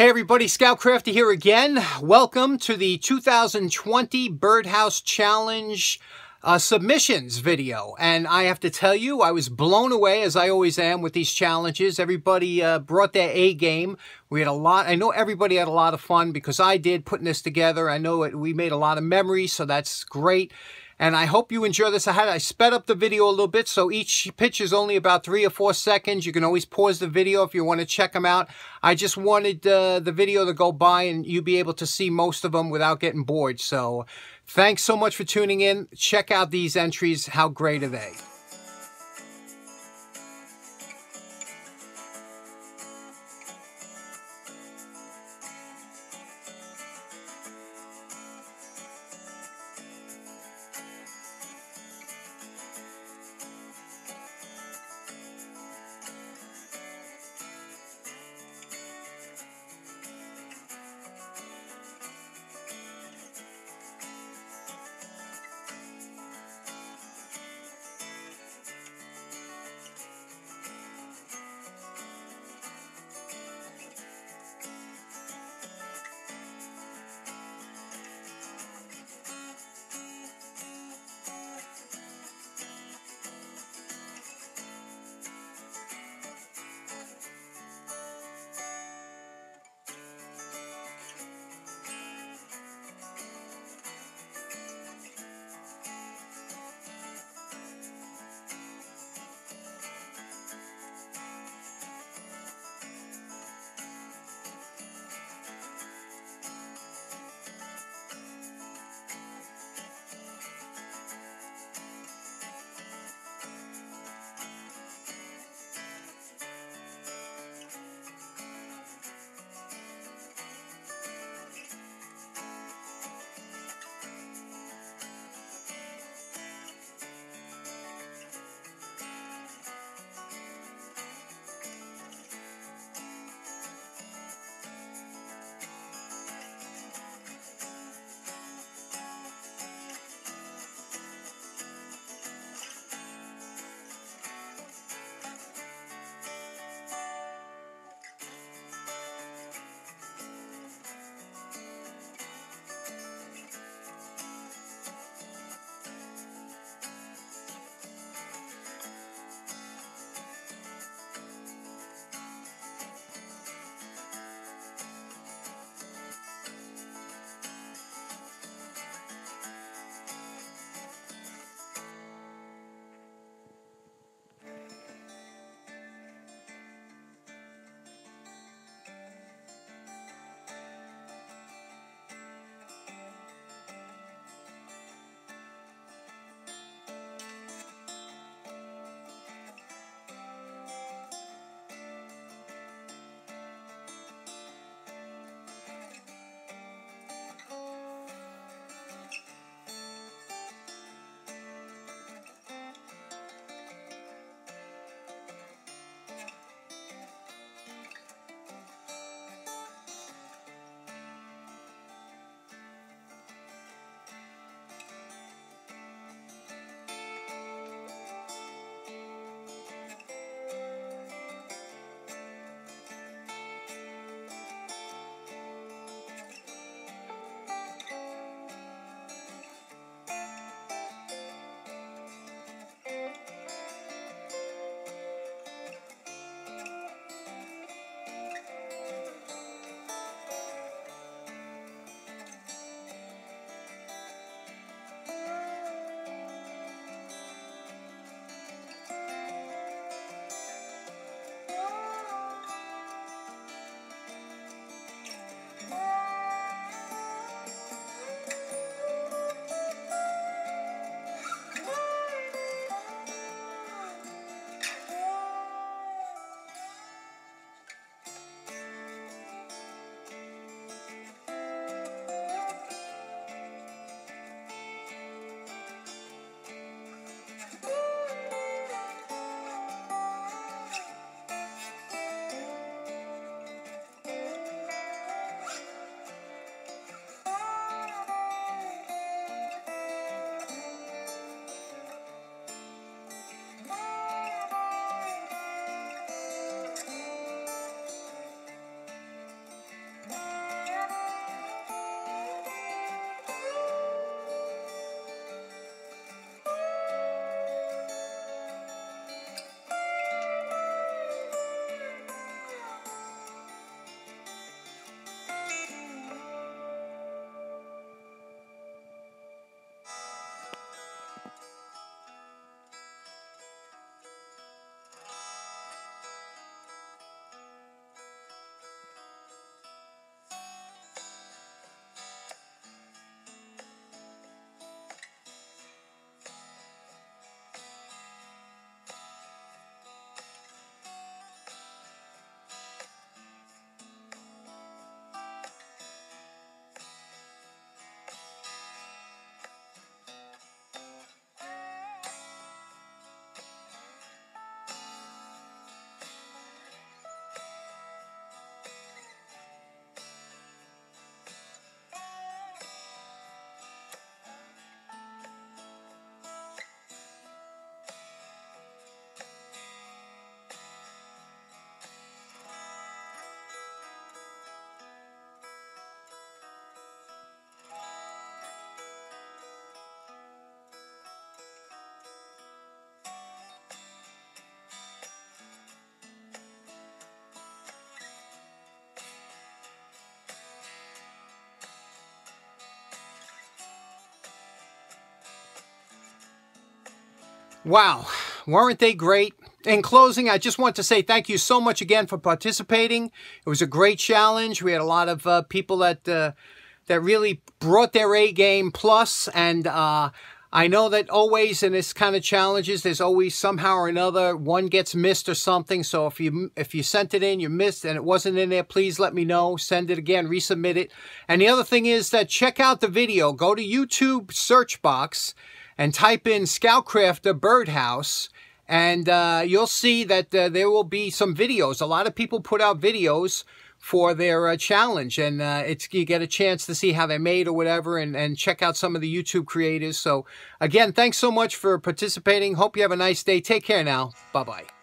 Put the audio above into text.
Hey everybody, Scoutcrafter here again. Welcome to the 2020 Birdhouse Challenge uh, submissions video. And I have to tell you, I was blown away, as I always am, with these challenges. Everybody uh, brought their A game. We had a lot, I know everybody had a lot of fun because I did putting this together. I know it, we made a lot of memories, so that's great. And I hope you enjoy this. I had I sped up the video a little bit, so each pitch is only about three or four seconds. You can always pause the video if you want to check them out. I just wanted uh, the video to go by and you be able to see most of them without getting bored. So thanks so much for tuning in. Check out these entries. How great are they? Wow, weren't they great? In closing, I just want to say thank you so much again for participating. It was a great challenge. We had a lot of uh, people that uh, that really brought their A game plus, and uh, I know that always in this kind of challenges, there's always somehow or another one gets missed or something. So if you if you sent it in, you missed, and it wasn't in there, please let me know. Send it again, resubmit it. And the other thing is that check out the video. Go to YouTube search box and type in Scoutcrafter Birdhouse and uh, you'll see that uh, there will be some videos. A lot of people put out videos for their uh, challenge and uh, it's you get a chance to see how they're made or whatever and, and check out some of the YouTube creators. So again, thanks so much for participating. Hope you have a nice day. Take care now. Bye-bye.